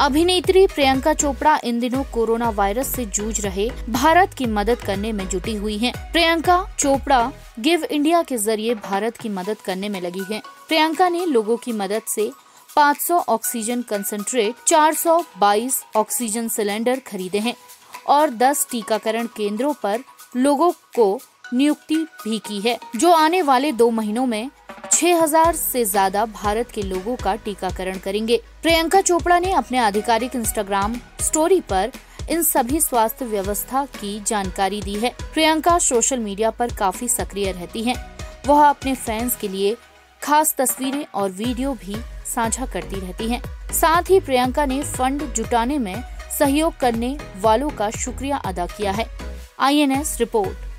अभिनेत्री प्रियंका चोपड़ा इन दिनों corona virus से जूझ रहे भारत की मदद करने में जुटी हुई हैं। प्रियंका चोपड़ा गिव इंडिया के ज़रिए भारत की मदद करने में लगी हैं। प्रियंका ने लोगों की मदद से 500 ऑक्सीजन कंसंट्रेट 422 ऑक्सीजन सिलेंडर खरीदे हैं और 10 टीकाकरण केंद्रों पर लोगों को नियुक्ति भी की है जो आने वाले दो महीनों में 6000 से ज़्यादा भारत के लोगों का टीकाकरण करेंगे प्रियंका चोपड़ा ने अपने आधिकारिक इंस्टाग्राम स्टोरी पर इन सभी स्वास्थ्य व्यवस्था की जानकारी दी है प्रियंका सोशल मीडिया पर काफ़ी सक्रिय रहती हैं। वह अपने फैंस के लिए खास तस्वीरें और वीडियो भी साझा करती रहती हैं। साथ ही प्रियंका ने फंड जुटाने में सहयोग करने वालों का शुक्रिया अदा किया है आईएनएस रिपोर्ट